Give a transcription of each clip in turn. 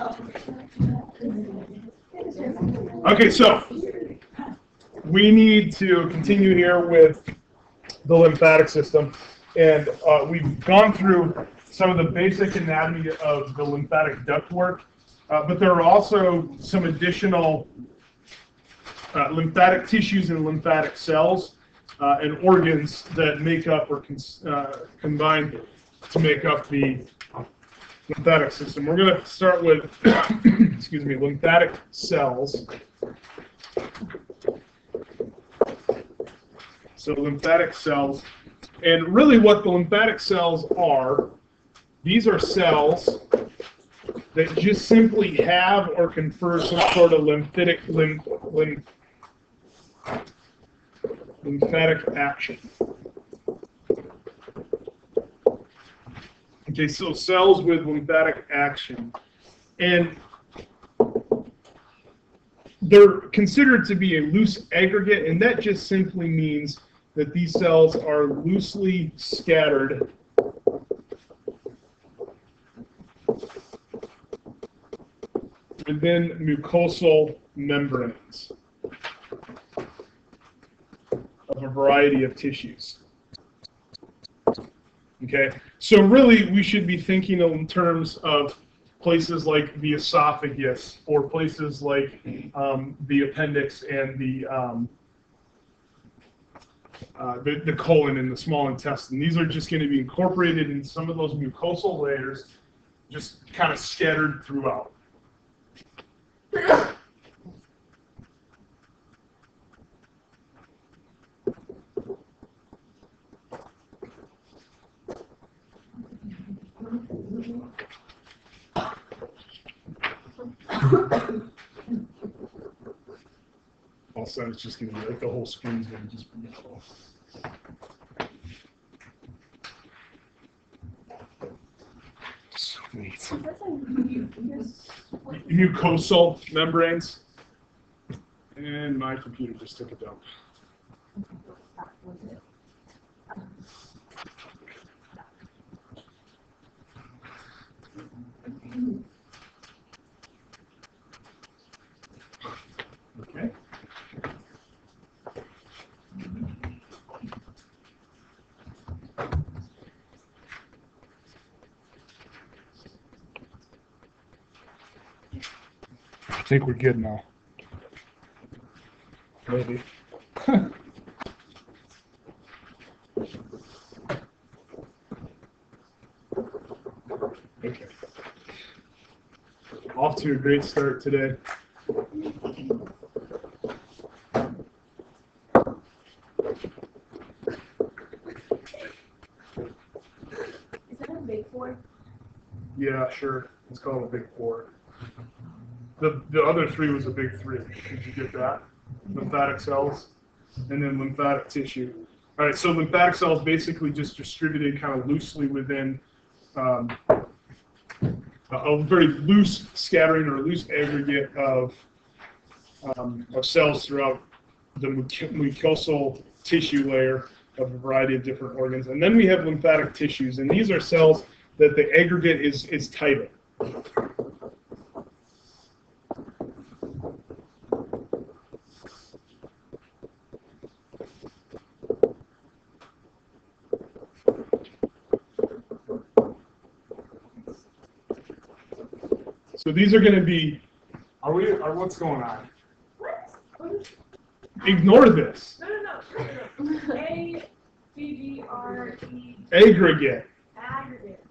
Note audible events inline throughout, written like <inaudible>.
<laughs> Okay, so we need to continue here with the lymphatic system. And uh, we've gone through some of the basic anatomy of the lymphatic ductwork, uh, but there are also some additional uh, lymphatic tissues and lymphatic cells uh, and organs that make up or uh, combine to make up the lymphatic system. We're going to start with, <coughs> excuse me, lymphatic cells. So lymphatic cells, and really what the lymphatic cells are, these are cells that just simply have or confer some sort of lymphatic lymph, lymph, lymphatic action. Okay, so cells with lymphatic action. And they're considered to be a loose aggregate, and that just simply means that these cells are loosely scattered within mucosal membranes of a variety of tissues. Okay, so really we should be thinking in terms of places like the esophagus or places like um, the appendix and the, um, uh, the the colon and the small intestine. These are just going to be incorporated in some of those mucosal layers, just kind of scattered throughout. All of it's just going to be like the whole screen's going to just be yellow. Sweet. Mucosal membranes. And my computer just took a dump. Okay. I think we're good now. Maybe. okay. <laughs> Off to a great start today. Is that a big four? Yeah, sure. It's called a big four. The the other three was a big three. Did you get that? Lymphatic cells, and then lymphatic tissue. All right. So lymphatic cells basically just distributed kind of loosely within um, a, very loose scattering or loose aggregate of um, of cells throughout the mucosal tissue layer of a variety of different organs. And then we have lymphatic tissues, and these are cells that the aggregate is is tighter. So these are going to be. Are we? Are what's going on? Ignore this. No, no, no, no, no. A, B, B, R, E, Aggregate. aggregate.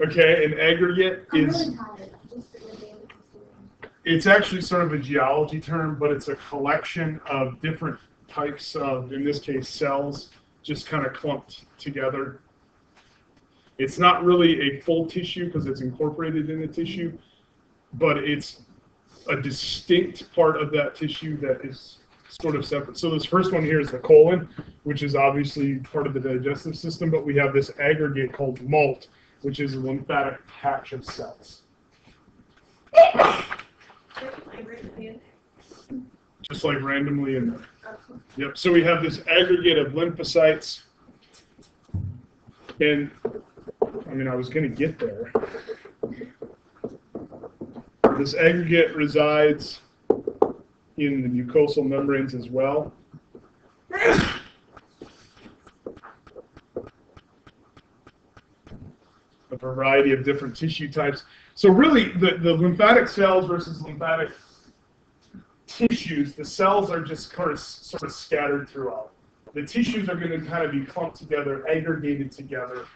Okay, an aggregate I'm is. really tired. Just for the day of the It's actually sort of a geology term, but it's a collection of different types of, in this case, cells, just kind of clumped together. It's not really a full tissue because it's incorporated in the tissue, but it's a distinct part of that tissue that is sort of separate. So this first one here is the colon, which is obviously part of the digestive system, but we have this aggregate called malt, which is a lymphatic patch of cells. just like randomly in there. Yep. So we have this aggregate of lymphocytes, and I mean, I was gonna get there. This aggregate resides in the mucosal membranes as well. A variety of different tissue types. So really, the, the lymphatic cells versus lymphatic tissues, the cells are just kind of sort of scattered throughout. The tissues are going to kind of be clumped together, aggregated together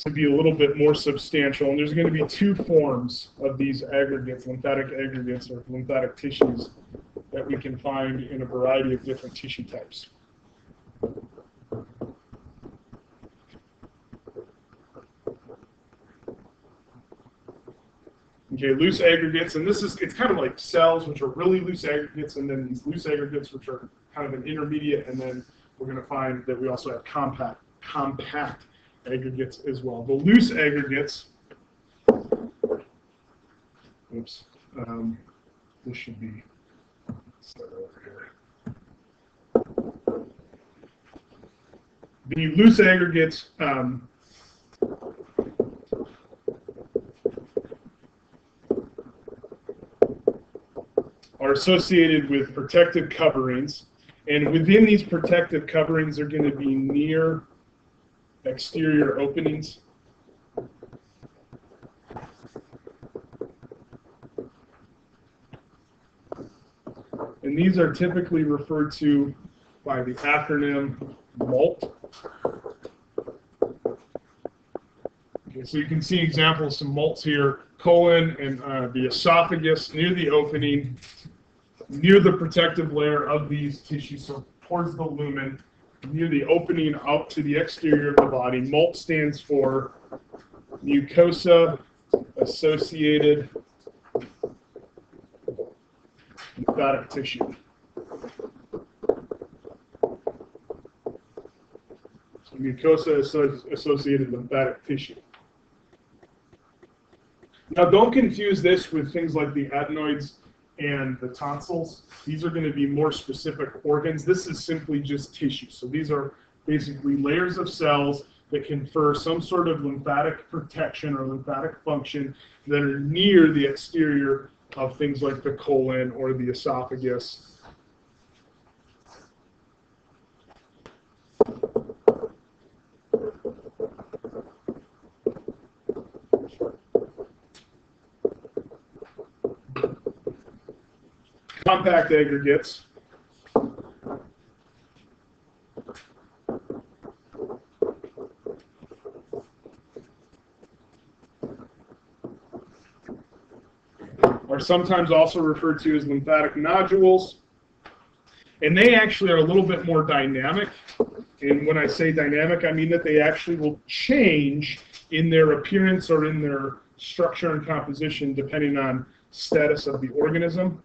to be a little bit more substantial. And there's going to be two forms of these aggregates, lymphatic aggregates or lymphatic tissues that we can find in a variety of different tissue types. Okay, loose aggregates, and this is, it's kind of like cells, which are really loose aggregates, and then these loose aggregates, which are kind of an intermediate, and then we're going to find that we also have compact, compact aggregates as well. The loose aggregates, oops, um, this should be, start over here. The loose aggregates, um, are associated with protective coverings. And within these protective coverings are going to be near exterior openings. And these are typically referred to by the acronym MALT. Okay, so you can see examples, some MALTs here, colon and uh, the esophagus near the opening, near the protective layer of these tissues, so towards the lumen, near the opening out to the exterior of the body. MALT stands for mucosa associated lymphatic tissue. So mucosa associated lymphatic tissue. Now, don't confuse this with things like the adenoids and the tonsils. These are going to be more specific organs. This is simply just tissue. So these are basically layers of cells that confer some sort of lymphatic protection or lymphatic function that are near the exterior of things like the colon or the esophagus. Compact aggregates. Are sometimes also referred to as lymphatic nodules. And they actually are a little bit more dynamic. And when I say dynamic, I mean that they actually will change in their appearance or in their structure and composition depending on status of the organism.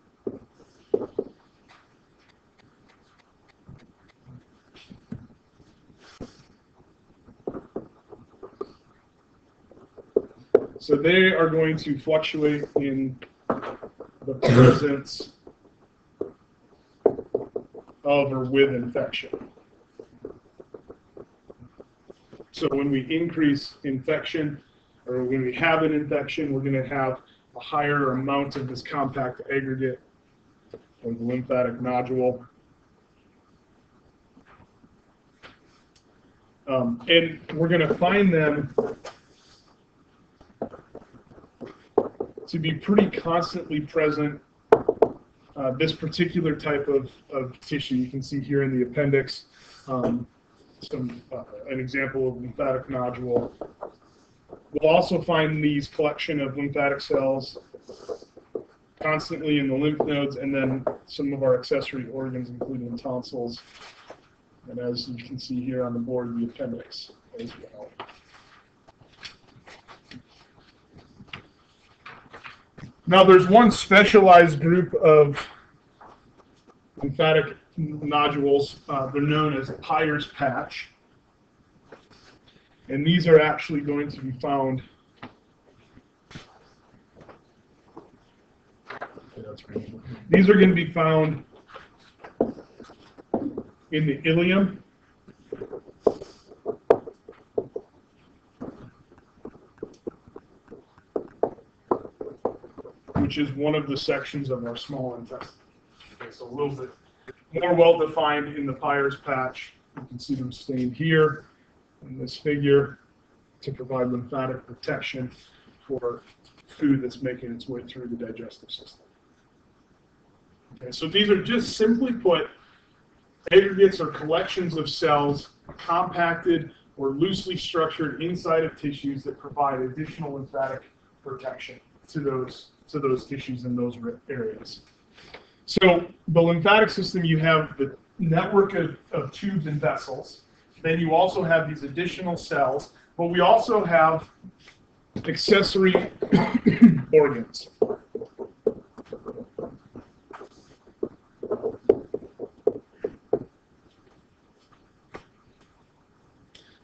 So they are going to fluctuate in the presence of or with infection. So when we increase infection, or when we have an infection, we're going to have a higher amount of this compact aggregate or the lymphatic nodule. Um, and we're going to find them to be pretty constantly present. Uh, this particular type of, of tissue, you can see here in the appendix, um, some uh, an example of lymphatic nodule. We'll also find these collection of lymphatic cells constantly in the lymph nodes, and then some of our accessory organs, including tonsils, and as you can see here on the board, the appendix as well. Now, there's one specialized group of lymphatic nodules. Uh, they're known as Peyer's patch. And these are actually going to be found. These are going to be found in the ileum which is one of the sections of our small intestine. Okay, so a little bit more well defined in the Peyer's patch. You can see them stained here in this figure to provide lymphatic protection for food that's making its way through the digestive system. Okay, so these are just simply put aggregates or collections of cells compacted or loosely structured inside of tissues that provide additional lymphatic protection to those to those tissues in those areas. So the lymphatic system, you have the network of, of tubes and vessels. Then you also have these additional cells, but we also have accessory <coughs> organs.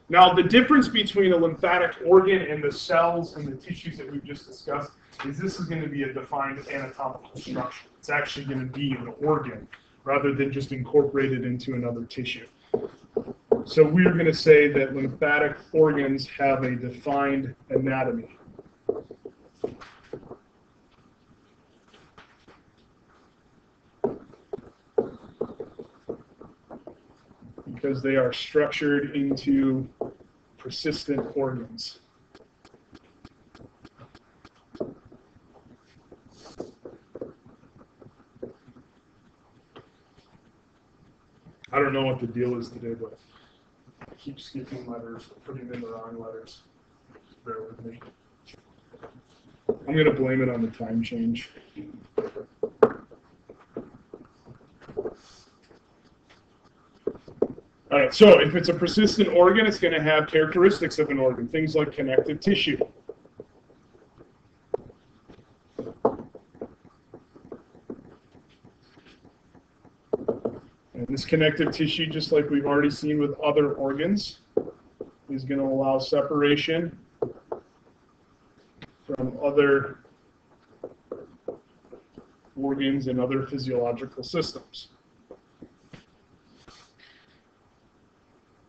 Now, the difference between a lymphatic organ and the cells and the tissues that we've just discussed is this is going to be a defined anatomical structure. It's actually going to be an organ rather than just incorporated into another tissue. So we're going to say that lymphatic organs have a defined anatomy. Because they are structured into persistent organs. I don't know what the deal is today, but I keep skipping letters, putting in the wrong letters. Bear with me. I'm going to blame it on the time change. All right, so if it's a persistent organ, it's going to have characteristics of an organ, things like connective tissue. And this connective tissue, just like we've already seen with other organs, is going to allow separation from other organs and other physiological systems.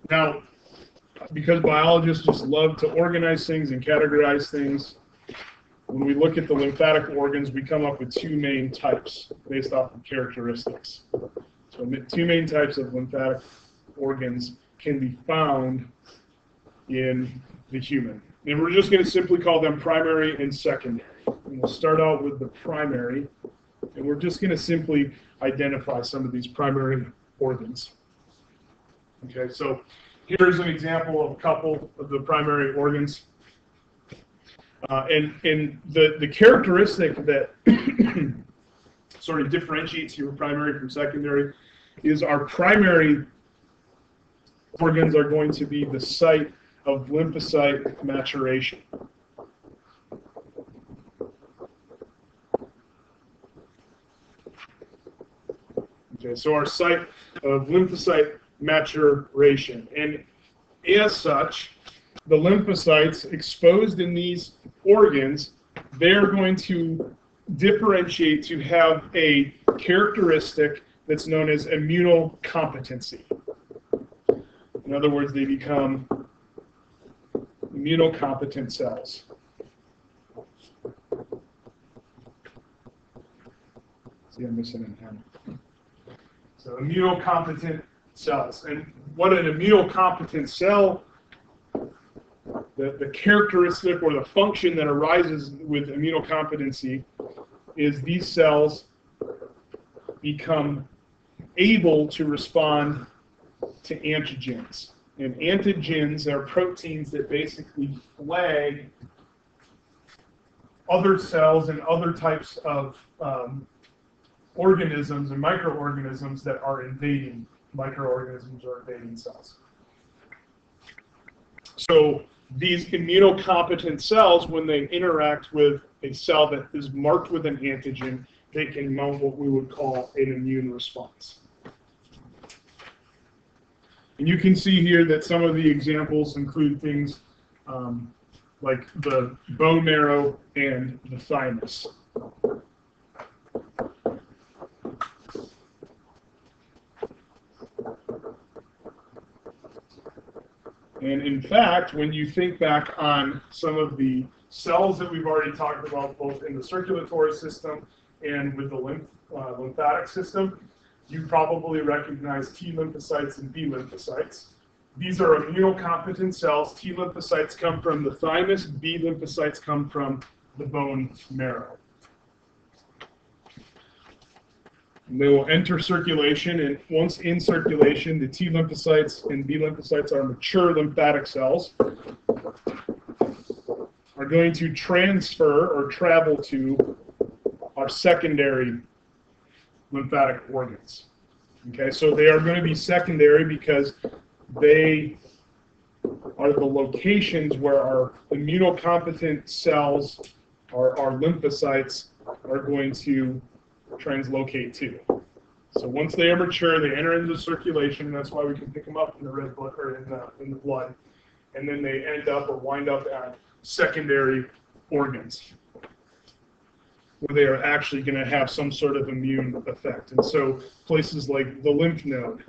Now, because biologists just love to organize things and categorize things, when we look at the lymphatic organs, we come up with two main types based off of characteristics. So two main types of lymphatic organs can be found in the human. And we're just going to simply call them primary and secondary. And we'll start out with the primary, and we're just going to simply identify some of these primary organs. Okay, so here's an example of a couple of the primary organs. Uh, and and the, the characteristic that <coughs> sort of differentiates your primary from secondary is our primary organs are going to be the site of lymphocyte maturation. Okay, so our site of lymphocyte maturation. And as such, the lymphocytes exposed in these organs, they're going to differentiate to have a characteristic that's known as immunocompetency. In other words, they become immunocompetent cells. See, I'm missing an M. So immunocompetent cells. And what an immunocompetent cell, the, the characteristic or the function that arises with immunocompetency is these cells become able to respond to antigens. And antigens are proteins that basically flag other cells and other types of um, organisms and microorganisms that are invading microorganisms or invading cells. So these immunocompetent cells, when they interact with a cell that is marked with an antigen, they can mount what we would call an immune response. And you can see here that some of the examples include things um, like the bone marrow and the thymus. And in fact, when you think back on some of the cells that we've already talked about, both in the circulatory system and with the lymph, uh, lymphatic system. You probably recognize T lymphocytes and B lymphocytes. These are immunocompetent cells. T lymphocytes come from the thymus, B lymphocytes come from the bone marrow. And They will enter circulation, and once in circulation, the T lymphocytes and B lymphocytes are mature lymphatic cells, are going to transfer or travel to our secondary lymphatic organs. Okay, so they are going to be secondary because they are the locations where our immunocompetent cells, our, our lymphocytes, are going to translocate to. So once they are mature, they enter into circulation. That's why we can pick them up in the red blood or in the, in the blood, and then they end up or wind up at secondary organs where they are actually going to have some sort of immune effect. And so places like the lymph node,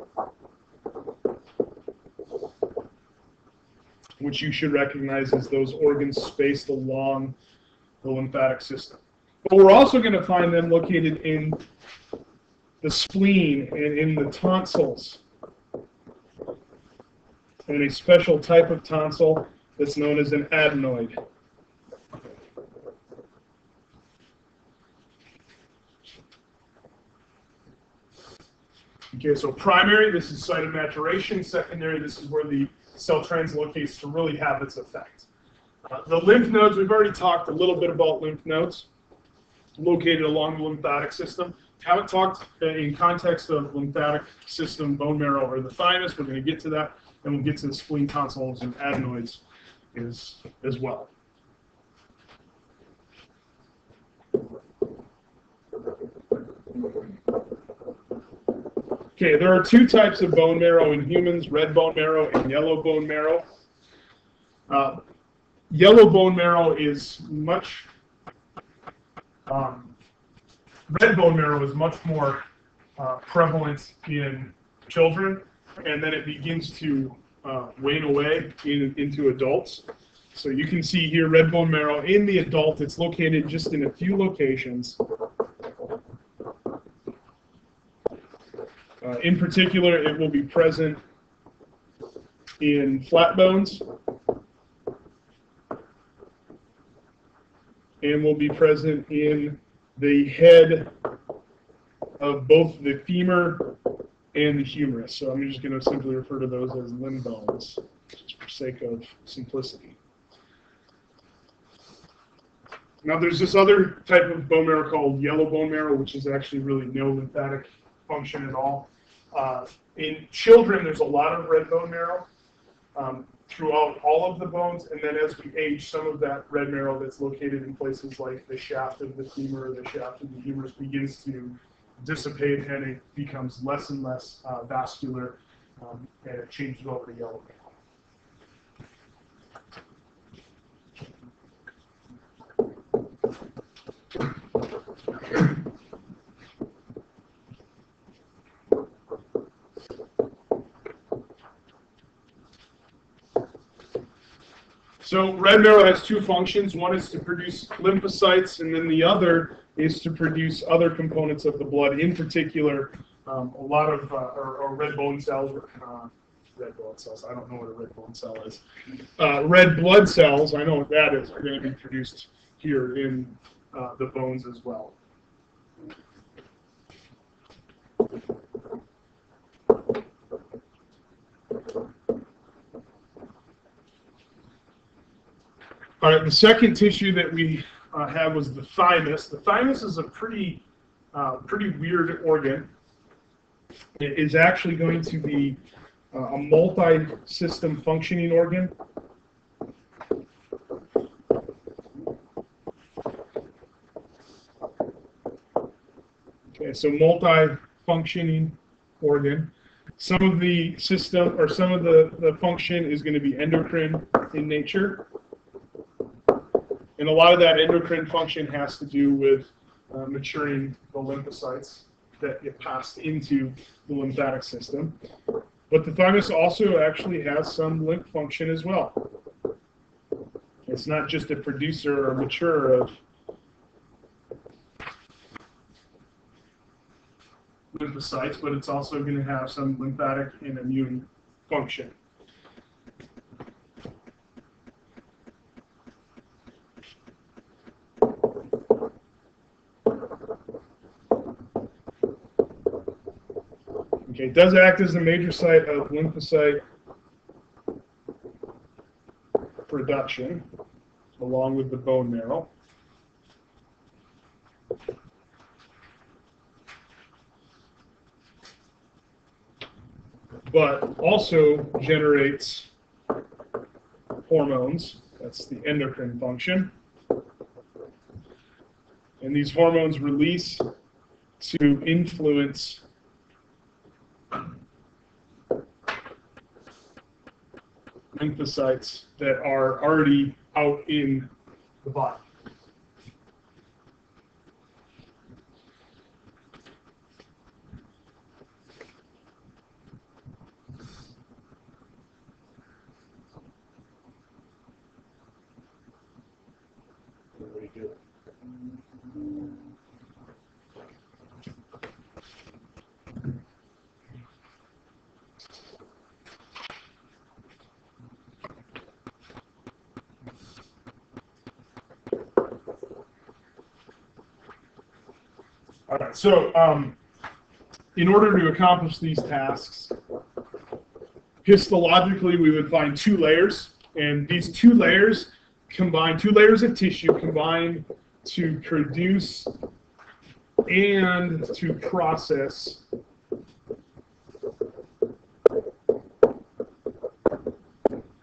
which you should recognize as those organs spaced along the lymphatic system. But we're also going to find them located in the spleen and in the tonsils, and a special type of tonsil that's known as an adenoid. Okay, so primary, this is site of maturation. Secondary, this is where the cell translocates to really have its effect. Uh, the lymph nodes, we've already talked a little bit about lymph nodes located along the lymphatic system. Haven't talked uh, in context of lymphatic system, bone marrow, or the thymus. We're going to get to that, and we'll get to the spleen, tonsils, and adenoids is, as well. Okay, there are two types of bone marrow in humans, red bone marrow and yellow bone marrow. Uh, yellow bone marrow is much, um, red bone marrow is much more uh, prevalent in children, and then it begins to uh, wane away in, into adults. So you can see here red bone marrow in the adult, it's located just in a few locations. Uh, in particular, it will be present in flat bones and will be present in the head of both the femur and the humerus. So I'm just going to simply refer to those as limb bones, just for sake of simplicity. Now there's this other type of bone marrow called yellow bone marrow, which is actually really no lymphatic function at all. Uh, in children, there's a lot of red bone marrow um, throughout all of the bones, and then as we age, some of that red marrow that's located in places like the shaft of the femur or the shaft of the humerus begins to dissipate, and it becomes less and less uh, vascular, um, and it changes over to yellow So red marrow has two functions. One is to produce lymphocytes, and then the other is to produce other components of the blood. In particular, um, a lot of uh, or, red bone cells. Uh, red blood cells. I don't know what a red bone cell is. Uh, red blood cells. I know what that is. Are going to be produced here in uh, the bones as well. All right, the second tissue that we uh, had was the thymus. The thymus is a pretty, uh, pretty weird organ. It is actually going to be uh, a multi-system functioning organ. Okay, so multi-functioning organ. Some of the system or some of the, the function is going to be endocrine in nature. And a lot of that endocrine function has to do with uh, maturing the lymphocytes that get passed into the lymphatic system. But the thymus also actually has some lymph function as well. It's not just a producer or mature of lymphocytes, but it's also going to have some lymphatic and immune function. It does act as a major site of lymphocyte production along with the bone marrow. But also generates hormones. That's the endocrine function. And these hormones release to influence lymphocytes that are already out in the body. All right, so um, in order to accomplish these tasks, histologically we would find two layers, and these two layers combine, two layers of tissue combine to produce and to process the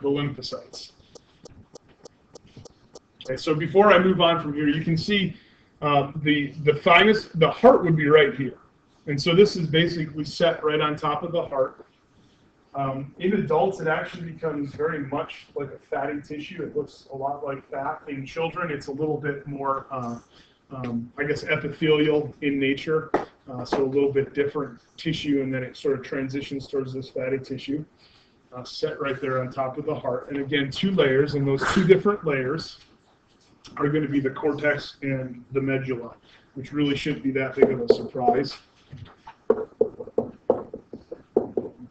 lymphocytes. Okay, so before I move on from here, you can see uh, the the thymus, the heart would be right here, and so this is basically set right on top of the heart. Um, in adults, it actually becomes very much like a fatty tissue. It looks a lot like fat. In children, it's a little bit more, uh, um, I guess, epithelial in nature, uh, so a little bit different tissue, and then it sort of transitions towards this fatty tissue. Uh, set right there on top of the heart, and again, two layers, and those two different layers are going to be the cortex and the medulla, which really shouldn't be that big of a surprise.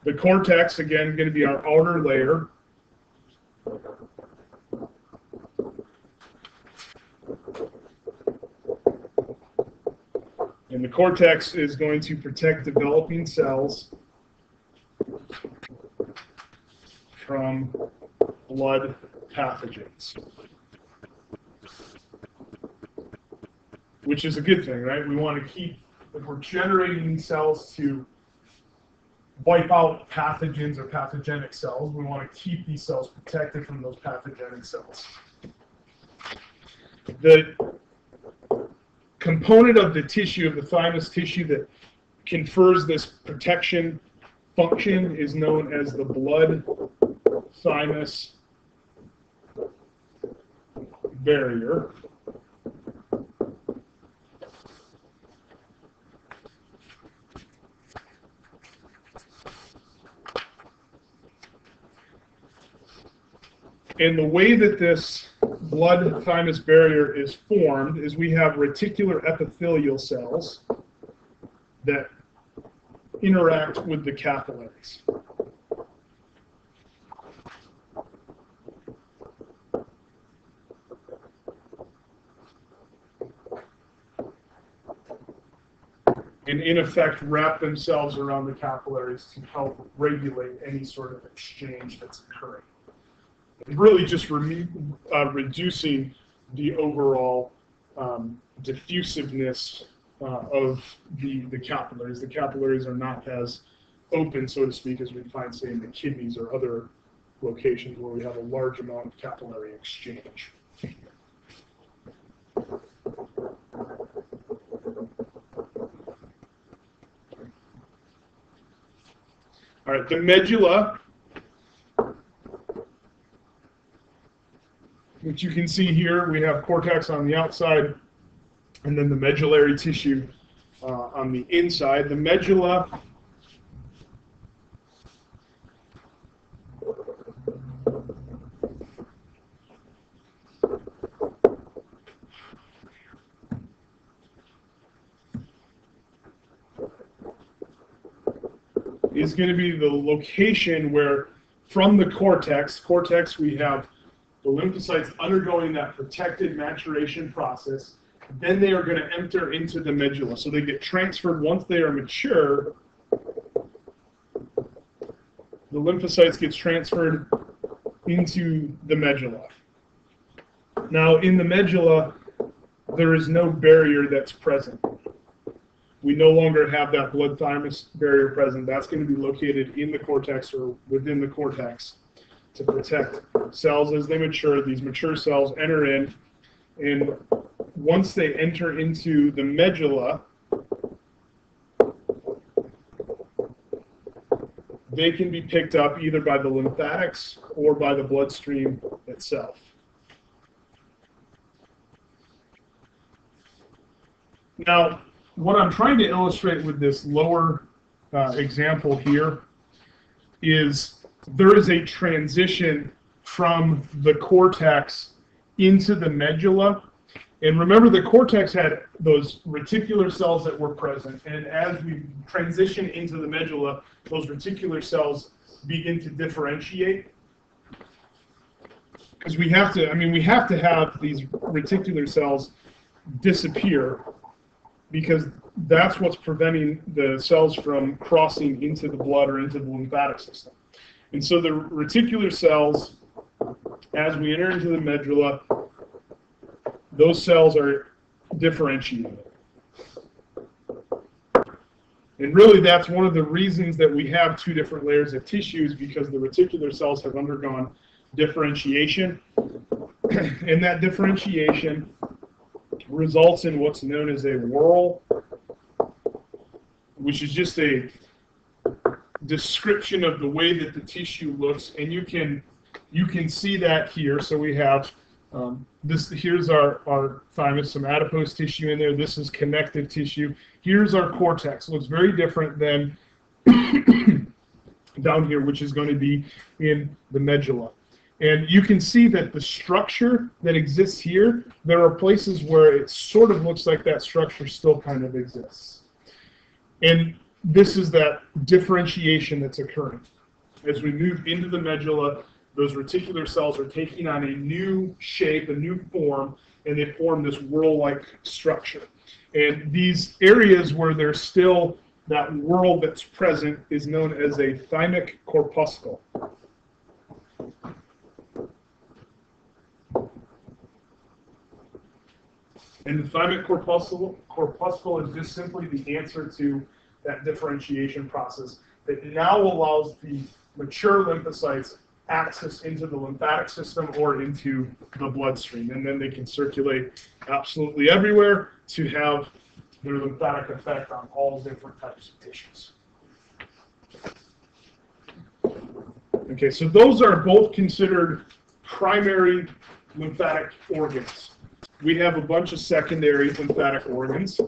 The cortex, again, going to be our outer layer. And the cortex is going to protect developing cells from blood pathogens. Which is a good thing, right? We want to keep, if we're generating these cells to wipe out pathogens or pathogenic cells, we want to keep these cells protected from those pathogenic cells. The component of the tissue, of the thymus tissue that confers this protection function is known as the blood thymus barrier. And the way that this blood thymus barrier is formed is we have reticular epithelial cells that interact with the capillaries. And in effect, wrap themselves around the capillaries to help regulate any sort of exchange that's occurring really just re uh, reducing the overall um, diffusiveness uh, of the, the capillaries. The capillaries are not as open, so to speak, as we find, say, in the kidneys or other locations where we have a large amount of capillary exchange. All right, the medulla which you can see here, we have cortex on the outside and then the medullary tissue uh, on the inside. The medulla is going to be the location where from the cortex, cortex we have the lymphocytes undergoing that protected maturation process. Then they are going to enter into the medulla. So they get transferred once they are mature. The lymphocytes gets transferred into the medulla. Now, in the medulla, there is no barrier that's present. We no longer have that blood thymus barrier present. That's going to be located in the cortex or within the cortex to protect cells as they mature. These mature cells enter in, and once they enter into the medulla, they can be picked up either by the lymphatics or by the bloodstream itself. Now, what I'm trying to illustrate with this lower uh, example here is there is a transition from the cortex into the medulla. And remember, the cortex had those reticular cells that were present. And as we transition into the medulla, those reticular cells begin to differentiate. Because we have to, I mean, we have to have these reticular cells disappear because that's what's preventing the cells from crossing into the blood or into the lymphatic system. And so the reticular cells, as we enter into the medulla, those cells are differentiated. And really, that's one of the reasons that we have two different layers of tissues because the reticular cells have undergone differentiation. <clears throat> and that differentiation results in what's known as a whorl, which is just a description of the way that the tissue looks, and you can you can see that here. So we have um, this. Here's our our thymus, some adipose tissue in there. This is connective tissue. Here's our cortex. Looks very different than <coughs> down here, which is going to be in the medulla. And you can see that the structure that exists here, there are places where it sort of looks like that structure still kind of exists. And this is that differentiation that's occurring. As we move into the medulla, those reticular cells are taking on a new shape, a new form, and they form this whorl-like structure. And these areas where there's still that whorl that's present is known as a thymic corpuscle. And the thymic corpuscle, corpuscle is just simply the answer to that differentiation process that now allows the mature lymphocytes access into the lymphatic system or into the bloodstream. And then they can circulate absolutely everywhere to have their lymphatic effect on all different types of tissues. Okay, so those are both considered primary lymphatic organs. We have a bunch of secondary lymphatic organs.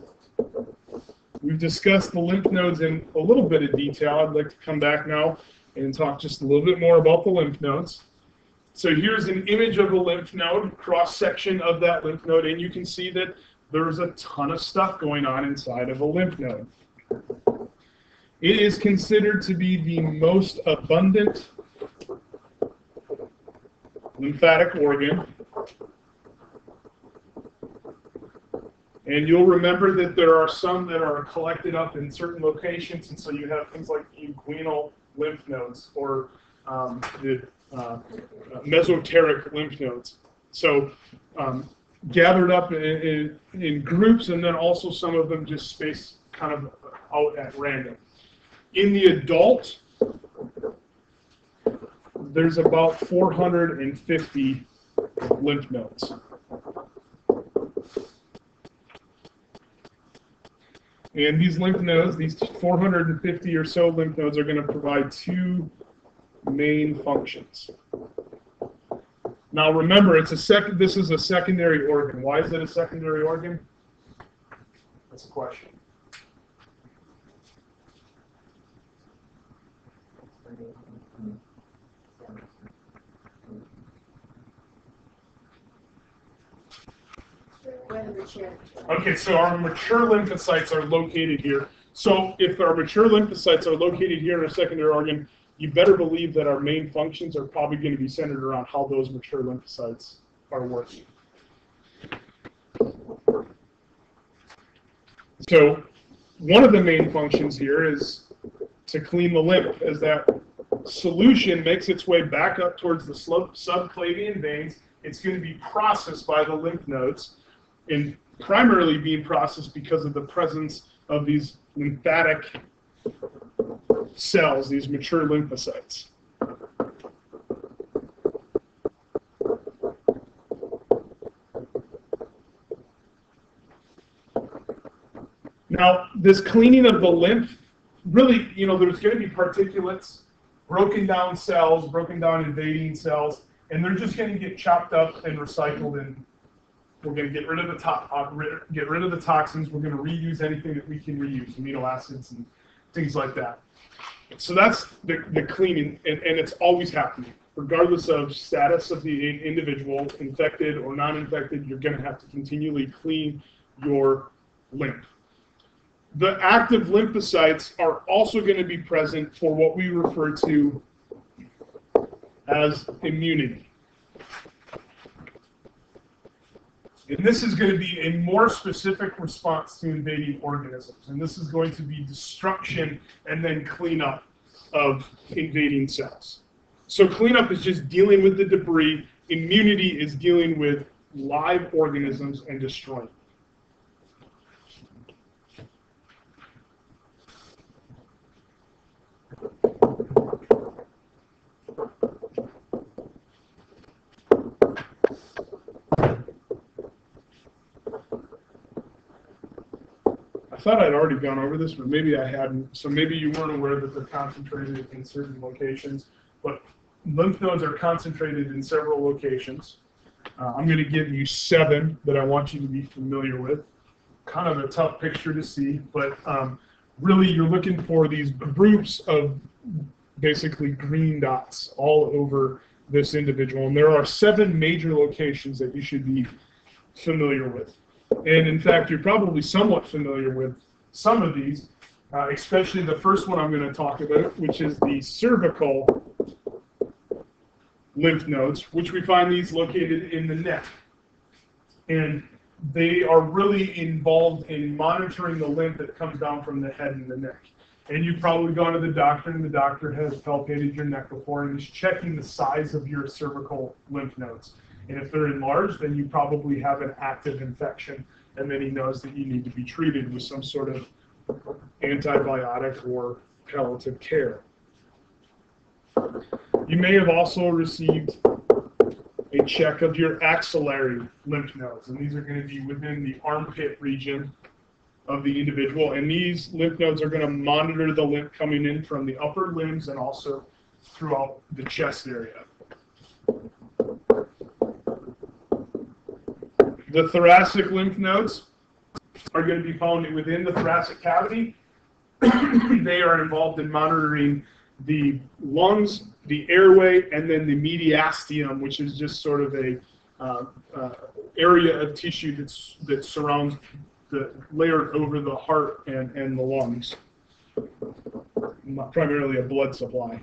We've discussed the lymph nodes in a little bit of detail. I'd like to come back now and talk just a little bit more about the lymph nodes. So here's an image of a lymph node, cross section of that lymph node, and you can see that there's a ton of stuff going on inside of a lymph node. It is considered to be the most abundant lymphatic organ. And you'll remember that there are some that are collected up in certain locations, and so you have things like inguinal lymph nodes or um, the uh, mesenteric lymph nodes. So um, gathered up in, in, in, groups, and then also some of them just spaced kind of out at random. In the adult, there's about 450 lymph nodes. And these lymph nodes, these 450 or so lymph nodes, are going to provide two main functions. Now remember, it's a sec this is a secondary organ. Why is it a secondary organ? That's a question. Okay, so our mature lymphocytes are located here. So if our mature lymphocytes are located here in our secondary organ, you better believe that our main functions are probably going to be centered around how those mature lymphocytes are working. So one of the main functions here is to clean the lymph as that solution makes its way back up towards the subclavian veins. It's going to be processed by the lymph nodes and primarily being processed because of the presence of these lymphatic cells, these mature lymphocytes. Now, this cleaning of the lymph, really, you know, there's going to be particulates, broken down cells, broken down invading cells, and they're just going to get chopped up and recycled and we're going to get rid of the to- uh, get rid of the toxins. We're going to reuse anything that we can reuse, amino acids and things like that. So that's the, the cleaning, and, and it's always happening, regardless of status of the individual, infected or non-infected. You're going to have to continually clean your lymph. The active lymphocytes are also going to be present for what we refer to as immunity. And this is going to be a more specific response to invading organisms. And this is going to be destruction and then cleanup of invading cells. So cleanup is just dealing with the debris. Immunity is dealing with live organisms and destroying. Thought I'd already gone over this, but maybe I hadn't. So maybe you weren't aware that they're concentrated in certain locations. But lymph nodes are concentrated in several locations. Uh, I'm going to give you seven that I want you to be familiar with. Kind of a tough picture to see, but um, really you're looking for these groups of basically green dots all over this individual. And there are seven major locations that you should be familiar with. And in fact, you're probably somewhat familiar with some of these, uh, especially the first one I'm going to talk about, which is the cervical lymph nodes, which we find these located in the neck. And they are really involved in monitoring the lymph that comes down from the head and the neck. And you've probably gone to the doctor, and the doctor has palpated your neck before and is checking the size of your cervical lymph nodes. And if they're enlarged, then you probably have an active infection, and then he knows that you need to be treated with some sort of antibiotic or palliative care. You may have also received a check of your axillary lymph nodes, and these are going to be within the armpit region of the individual. And these lymph nodes are going to monitor the lymph coming in from the upper limbs and also throughout the chest area. The thoracic lymph nodes are going to be found within the thoracic cavity. <clears throat> they are involved in monitoring the lungs, the airway, and then the mediastinum, which is just sort of a uh, uh, area of tissue that's that surrounds the layered over the heart and, and the lungs, primarily a blood supply.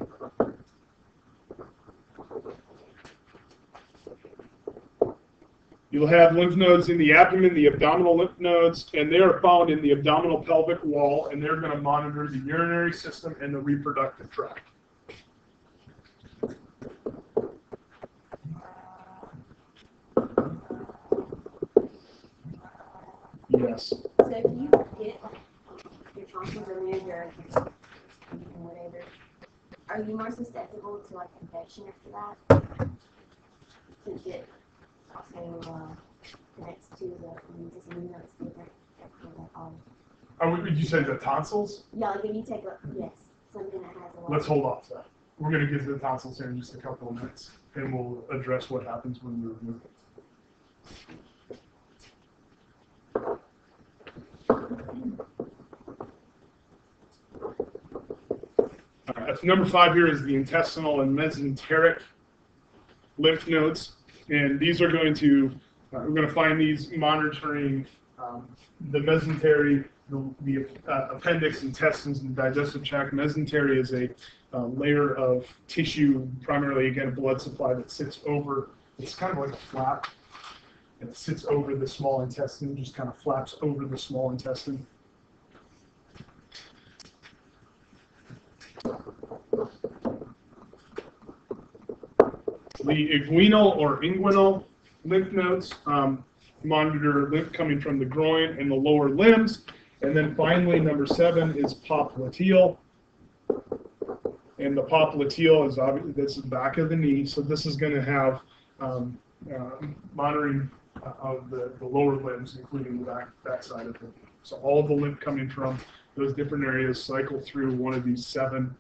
You'll have lymph nodes in the abdomen, the abdominal lymph nodes, and they are found in the abdominal pelvic wall, and they're going to monitor the urinary system and the reproductive tract. Yes. So if you get your tonsils removed or whatever, are you more susceptible to like infection after that? Since it also uh, connects to the immune system, even though it's different. for the, um, Oh, would you say the tonsils? Yeah, like if you take a, yes, something that has a lot. Let's hold off that. We're going to get to the tonsils here in just a couple of minutes, and we'll address what happens when we remove it. All right, number five here is the intestinal and mesenteric lymph nodes, and these are going to uh, we're going to find these monitoring um, the mesentery, the, the uh, appendix, intestines, and digestive tract. Mesentery is a uh, layer of tissue, primarily again blood supply that sits over. It's kind of like a flap. It sits over the small intestine, just kind of flaps over the small intestine. The inguinal or inguinal lymph nodes um, monitor lymph coming from the groin and the lower limbs. And then finally, number seven is popliteal. And the popliteal is obviously this is back of the knee, so this is going to have um, uh, monitoring of the, the lower limbs, including the back back side of the knee. So all the lymph coming from those different areas cycle through one of these seven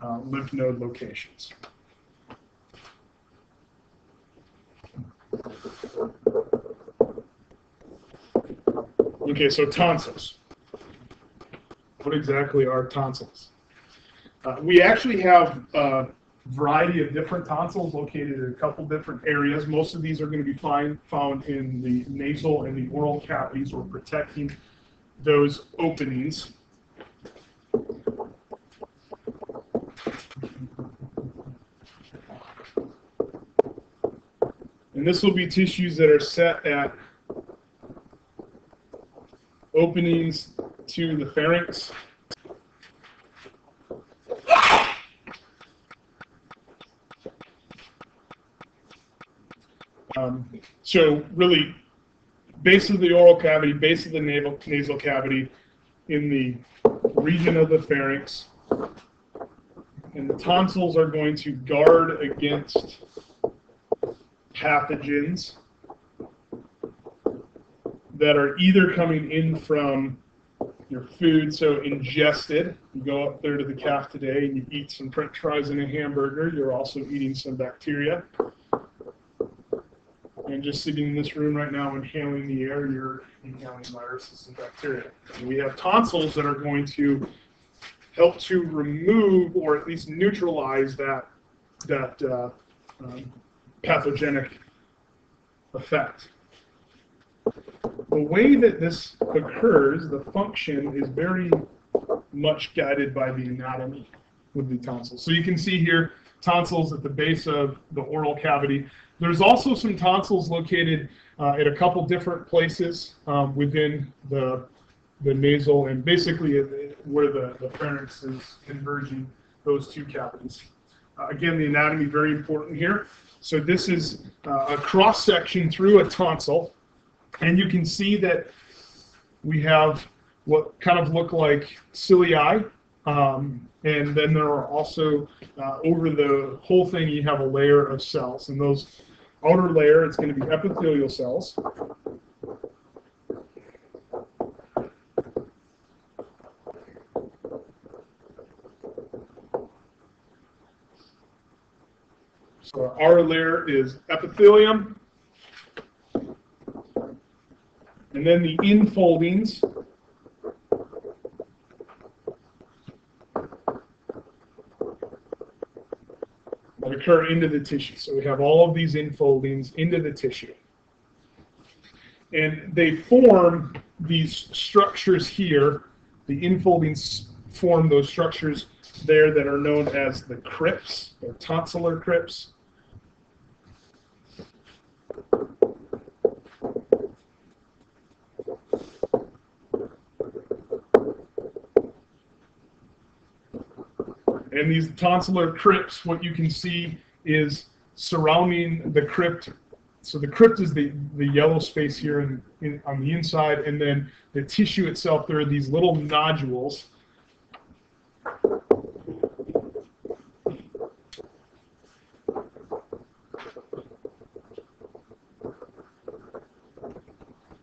uh, lymph node locations. Okay, so tonsils. What exactly are tonsils? Uh, we actually have a variety of different tonsils located in a couple different areas. Most of these are going to be find, found in the nasal and the oral cavities or protecting those openings. And this will be tissues that are set at openings to the pharynx. Um, so really, base of the oral cavity, base of the nasal, nasal cavity, in the region of the pharynx. And the tonsils are going to guard against pathogens that are either coming in from your food, so ingested. You go up there to the calf today and you eat some french fries and a hamburger, you're also eating some bacteria. And just sitting in this room right now inhaling the air, you're inhaling viruses and bacteria. And we have tonsils that are going to help to remove or at least neutralize that, that uh, um, pathogenic effect. The way that this occurs, the function is very much guided by the anatomy with the tonsils. So you can see here tonsils at the base of the oral cavity. There's also some tonsils located uh, at a couple different places um, within the, the nasal and basically where the, the pharynx is converging those two cavities. Uh, again, the anatomy very important here. So this is uh, a cross section through a tonsil, and you can see that we have what kind of look like cilia, um, and then there are also uh, over the whole thing you have a layer of cells, and those outer layer it's going to be epithelial cells. So our layer is epithelium. And then the infoldings. That occur into the tissue. So we have all of these infoldings into the tissue. And they form these structures here. The infoldings form those structures there that are known as the crypts, or tonsillar crypts. And these tonsillar crypts, what you can see is surrounding the crypt. So the crypt is the, the yellow space here in, in, on the inside, and then the tissue itself, there are these little nodules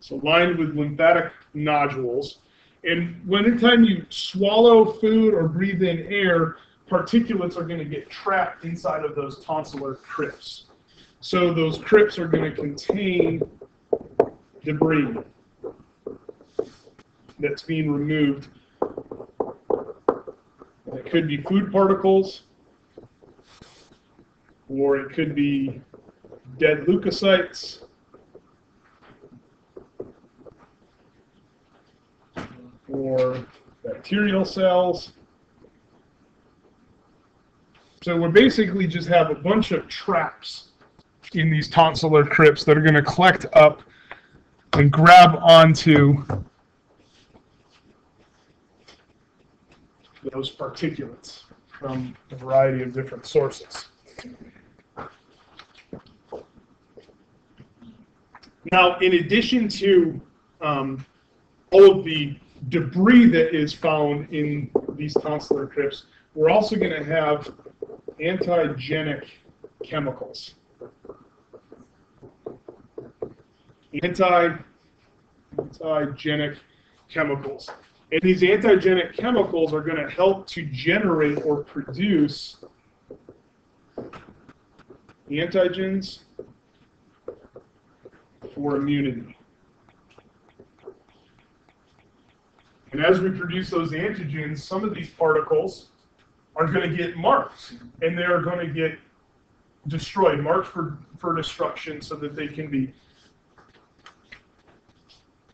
so lined with lymphatic nodules. And when anytime you swallow food or breathe in air, particulates are going to get trapped inside of those tonsillar crypts. So those crypts are going to contain debris that's being removed. It could be food particles, or it could be dead leukocytes, bacterial cells. So we basically just have a bunch of traps in these tonsillar crypts that are going to collect up and grab onto those particulates from a variety of different sources. Now, in addition to um, all of the debris that is found in these tonsillar crypts, we're also going to have antigenic chemicals. Anti, antigenic chemicals. And these antigenic chemicals are going to help to generate or produce antigens for immunity. And as we produce those antigens, some of these particles are going to get marked and they're going to get destroyed, marked for, for destruction so that they can be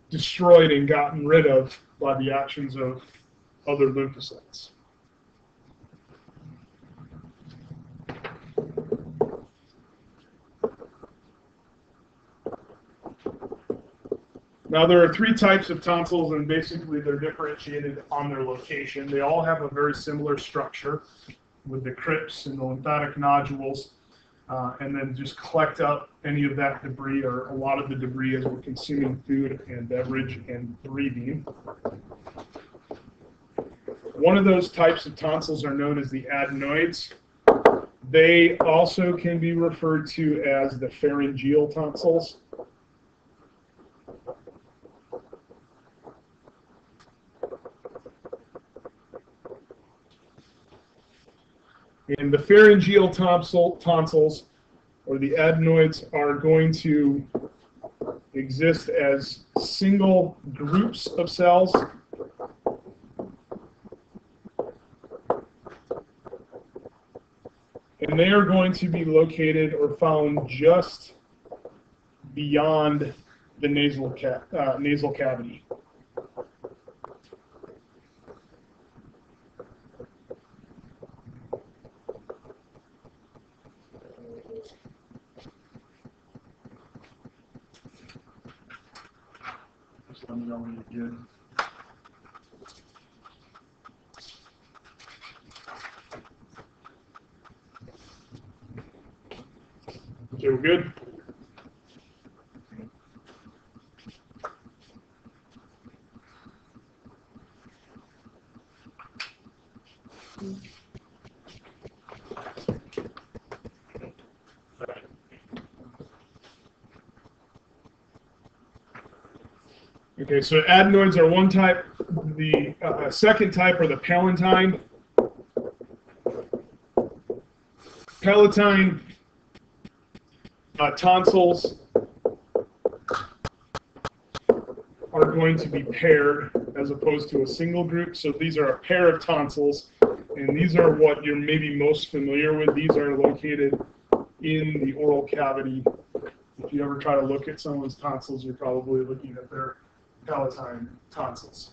destroyed and gotten rid of by the actions of other lymphocytes. Now, there are three types of tonsils, and basically they're differentiated on their location. They all have a very similar structure with the crypts and the lymphatic nodules, uh, and then just collect up any of that debris or a lot of the debris as we're consuming food and beverage and breathing. One of those types of tonsils are known as the adenoids. They also can be referred to as the pharyngeal tonsils. And the pharyngeal tonsil, tonsils, or the adenoids, are going to exist as single groups of cells. And they are going to be located or found just beyond the nasal, ca- uh, nasal cavity. Just let me know when you're. Okay, we're good? Okay, so adenoids are one type. The uh, second type are the palatine. Palatine uh, tonsils are going to be paired as opposed to a single group. So these are a pair of tonsils, and these are what you're maybe most familiar with. These are located in the oral cavity. If you ever try to look at someone's tonsils, you're probably looking at their palatine tonsils.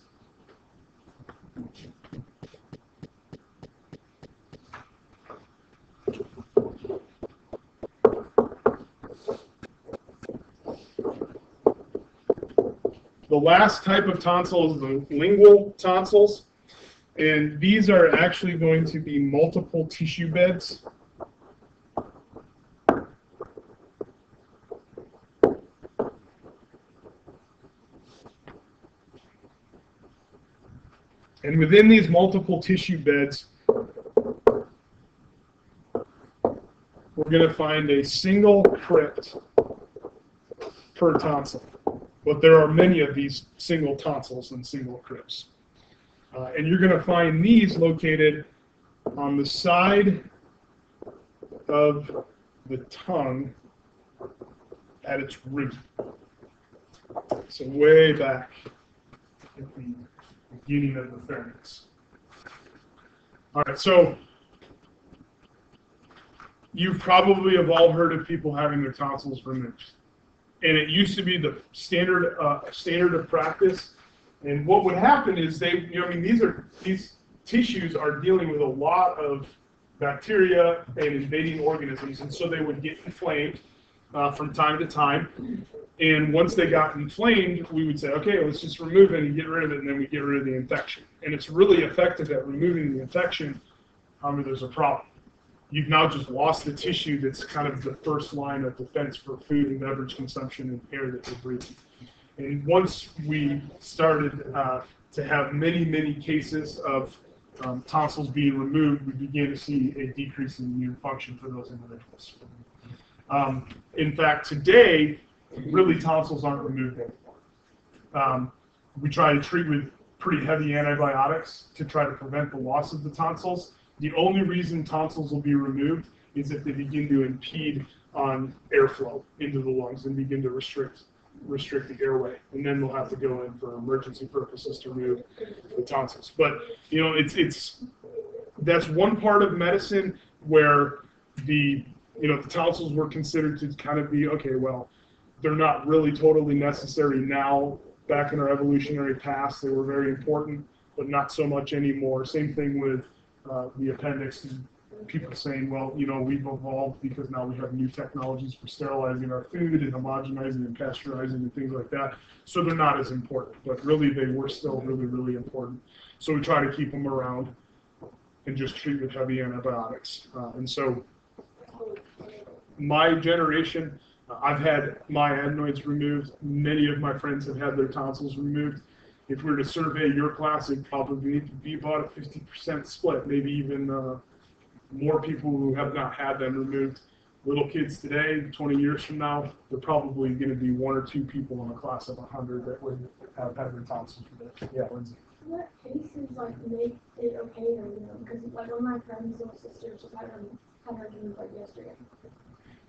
The last type of tonsil is the lingual tonsils, and these are actually going to be multiple tissue beds. And within these multiple tissue beds, we're going to find a single crypt per tonsil. But there are many of these single tonsils and single crypts. Uh, and you're going to find these located on the side of the tongue at its root. So way back the beginning of the pharynx. All right, so you've probably have all heard of people having their tonsils removed, and it used to be the standard uh, standard of practice. And what would happen is they, you know, I mean, these are these tissues are dealing with a lot of bacteria and invading organisms, and so they would get inflamed uh, from time to time. And once they got inflamed, we would say, okay, let's just remove it and get rid of it, and then we get rid of the infection. And it's really effective at removing the infection. However, there's a problem. You've now just lost the tissue that's kind of the first line of defense for food and beverage consumption and air that we're breathing. And once we started uh, to have many, many cases of um, tonsils being removed, we began to see a decrease in immune function for those individuals. Um, in fact, today, really tonsils aren't removed anymore. Um, we try to treat with pretty heavy antibiotics to try to prevent the loss of the tonsils. The only reason tonsils will be removed is if they begin to impede on airflow into the lungs and begin to restrict restrict the airway, and then they'll have to go in for emergency purposes to remove the tonsils. But you know, it's it's that's one part of medicine where the you know the tonsils were considered to kind of be okay. Well, they're not really totally necessary now. Back in our evolutionary past, they were very important, but not so much anymore. Same thing with uh, the appendix. People saying, well, you know, we've evolved because now we have new technologies for sterilizing our food and homogenizing and pasteurizing and things like that. So they're not as important, but really they were still really, really important. So we try to keep them around and just treat with heavy antibiotics. Uh, and so my generation, uh, I've had my adenoids removed. Many of my friends have had their tonsils removed. If we were to survey your class, it'd probably be about a 50% split, maybe even uh, more people who have not had them removed. Little kids today, 20 years from now, they're probably going to be one or two people in a class of 100 that would have had their tonsils removed. Yeah, Lindsay. What cases like make it okay to remove them? Because like one of my friends' little sister just had her had removed like yesterday.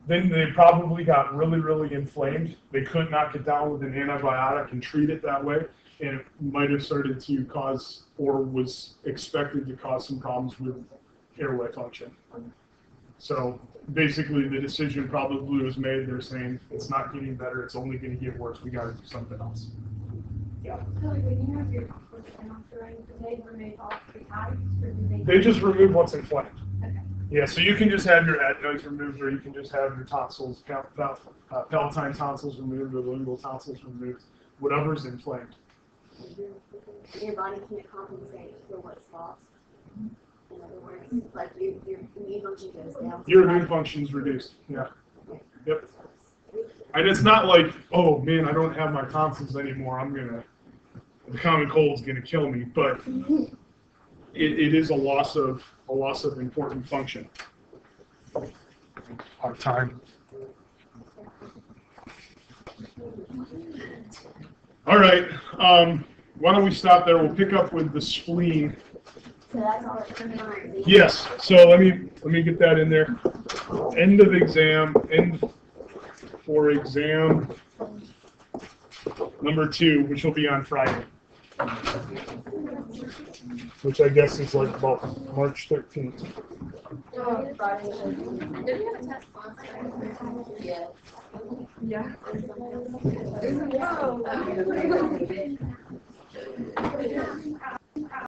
Then they probably got really, really inflamed. They couldn't get down with an antibiotic and treat it that way. And it might have started to cause, or was expected to cause some problems with airway function. So basically, the decision probably was made. They're saying it's not getting better. It's only going to get worse. We got to do something else. So like when you have your during do they remove all three types or do they? They just remove what's inflamed. Yeah, so you can just have your adenoids removed, or you can just have your tonsils, pal- pal- uh, palatine tonsils removed, or lingual tonsils removed, whatever's inflamed. Your body can't compensate for what's lost. In other words, like your, your immune function goes down. Your immune function's reduced. Yeah. Yep. And it's not like, oh man, I don't have my tonsils anymore. I'm gonna, the common cold's gonna kill me. But <laughs> it, it is a loss of a loss of important function. Our time. All right. Um, why don't we stop there? We'll pick up with the spleen. So that's all it's coming on. Yes, so let me, let me get that in there. End of exam, end for exam number two, which will be on Friday. Which I guess is like about March thirteenth. Oh, Friday. Did we have a test on Friday? Yeah. Yeah.